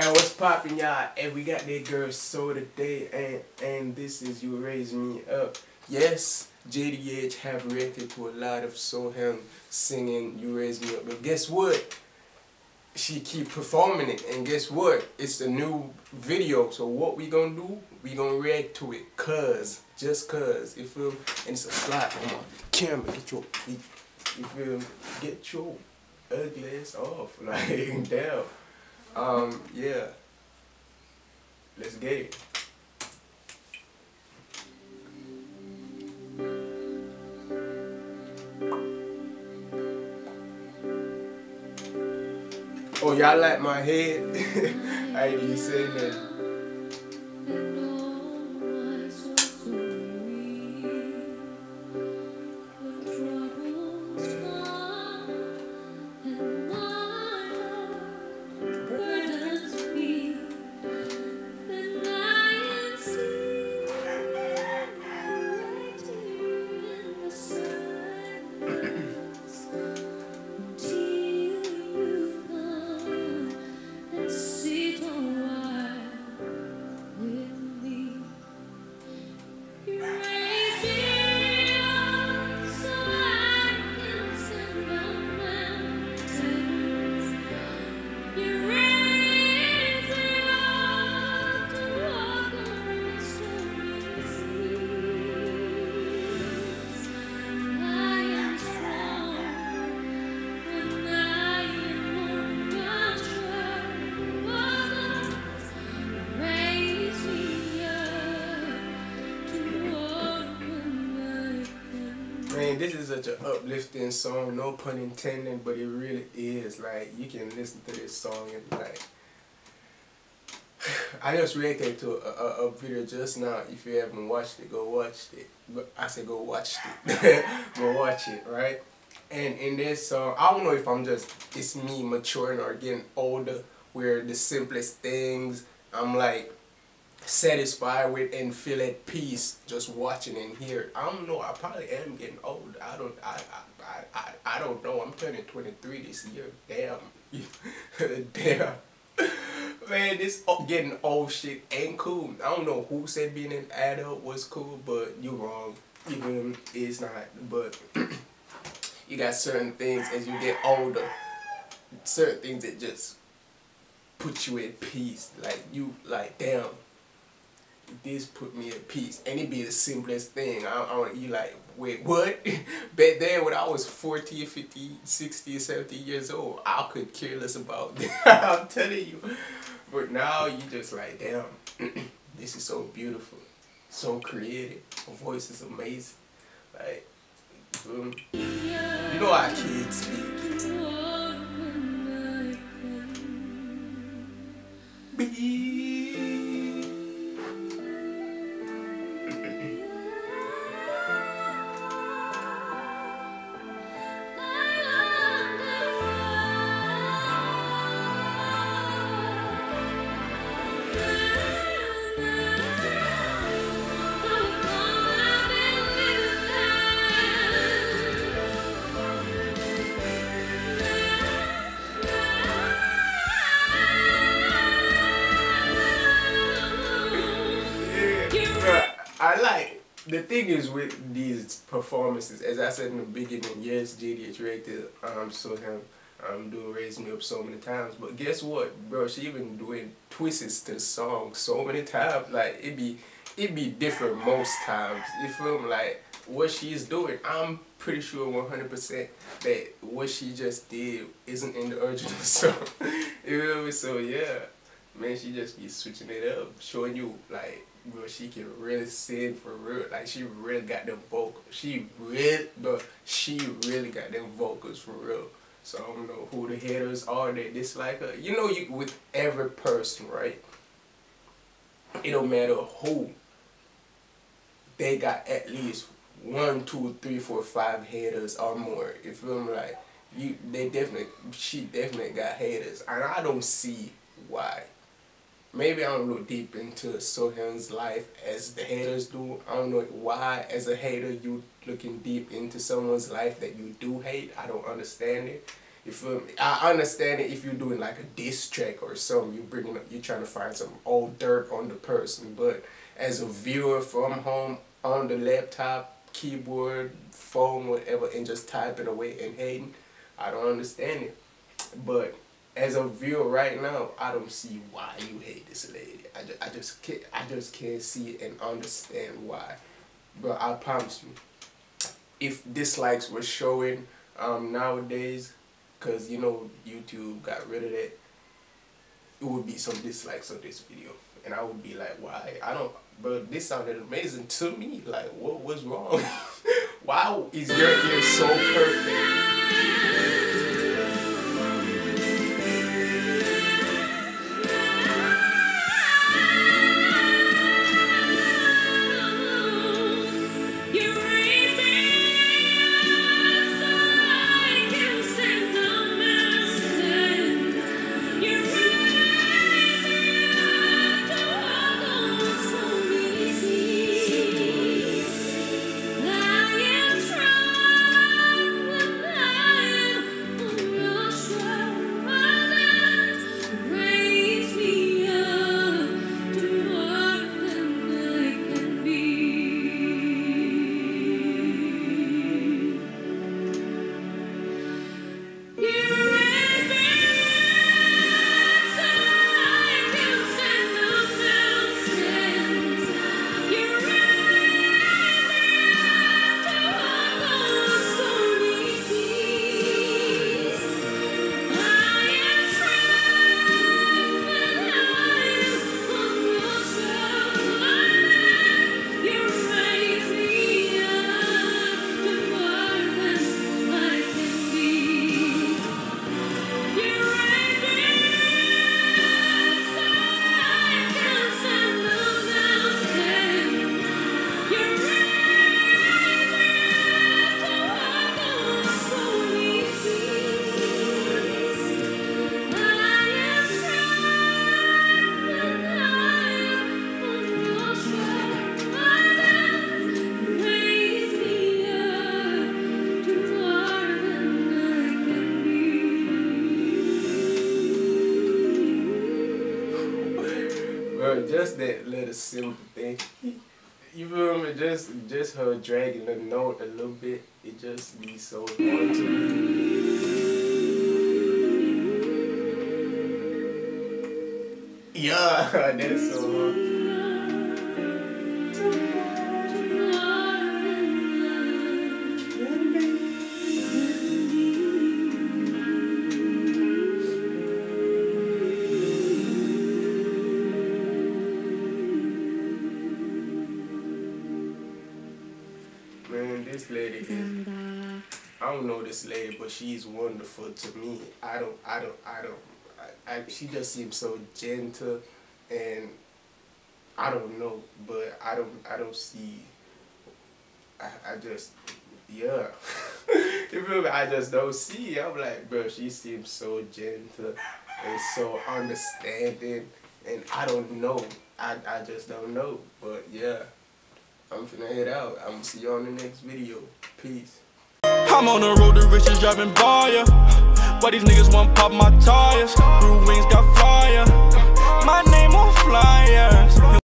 And what's poppin', y'all? And we got that girl So today, and and this is You Raise Me Up. Yes, JDH have reacted to a lot of So Hyang singing You Raise Me Up, but guess what? She keep performing it, and guess what? It's a new video. So what we gonna do? We gonna react to it, cause just cause. You feel? And it's a slide on camera. Get your. You feel? Get your ugly ass off, like damn. Um, yeah. Let's get it. Oh, y'all like my head? I ain't even saying that. This is such an uplifting song, no pun intended, but it really is. Like, you can listen to this song and like, I just reacted to a, a, a, video just now. If you haven't watched it, go watch it. I said go watch it. go watch it, right? And in this song, I don't know if I'm just, it's me maturing or getting older, where the simplest things, I'm like, satisfied with and feel at peace just watching and hear. I don't know. I probably am getting old. I don't. I. I. I. I don't know. I'm turning 23 this year. Damn. Damn. Man, this getting old shit ain't cool. I don't know who said being an adult was cool, but you wrong. Even it's not. But you got certain things as you get older. Certain things that just put you at peace. Like you, like damn this put me at peace. And it be the simplest thing. I, I you like, wait, what? Back then when I was 40, 50, 60, 70 years old, I could care less about that. I'm telling you. But now you just like, damn, this is so beautiful. So creative. Her voice is amazing. Like, you know how kids speak. The thing is with these performances, as I said in the beginning, yes, JDH reacted um So Hyang um doing Raise Me Up so many times. But guess what, bro, she even doing twists to the song so many times. Like it be it be different most times. You feel me? Like what she's doing, I'm pretty sure 100% that what she just did isn't in the original song. you feel me? So yeah, man, she just be switching it up, showing you like bro, she can really sing for real. Like she really got them vocals. She really, but she really got them vocals for real. So I don't know who the haters are that dislike her. You know, you with every person, right? It don't matter who. They got at least one, two, three, four, five haters or more. You feel me? Like you, they definitely, she definitely got haters, and I don't see why maybe I don't look deep into So Hyang's life as the haters do. I don't know why, as a hater, you looking deep into someone's life that you do hate. I don't understand it. You feel me? I understand it if you're doing like a diss track or something. You bringing up, you're trying to find some old dirt on the person. But as a viewer from home on the laptop, keyboard, phone, whatever, and just typing away and hating, I don't understand it. But as a viewer right now, I don't see why you hate this lady. I just, I just can't, I just can't see and understand why. But I promise you, if dislikes were showing um, nowadays, because you know YouTube got rid of it, it would be some dislikes on this video. And I would be like, why? I don't, but this sounded amazing to me. Like, what was wrong? why is your ear so perfect? Just that little simple thing. You feel me? Just just her dragging the note a little bit, it just be so hard to me. Yeah, that's so this lady is. Uh, I don't know this lady, but she's wonderful to me. I don't, I don't, I don't. I, I, she just seems so gentle, and I don't know, but I don't, I don't see. I, I just, yeah. you feel me? I just don't see. I'm like, bro, she seems so gentle and so understanding, and I don't know. I, I just don't know, but yeah. I'm finna head out. I'm gonna see you on the next video. Peace. I'm on the road to riches driving by ya. Why these niggas want pop my tires? Blue wings got fire. My name on flyer.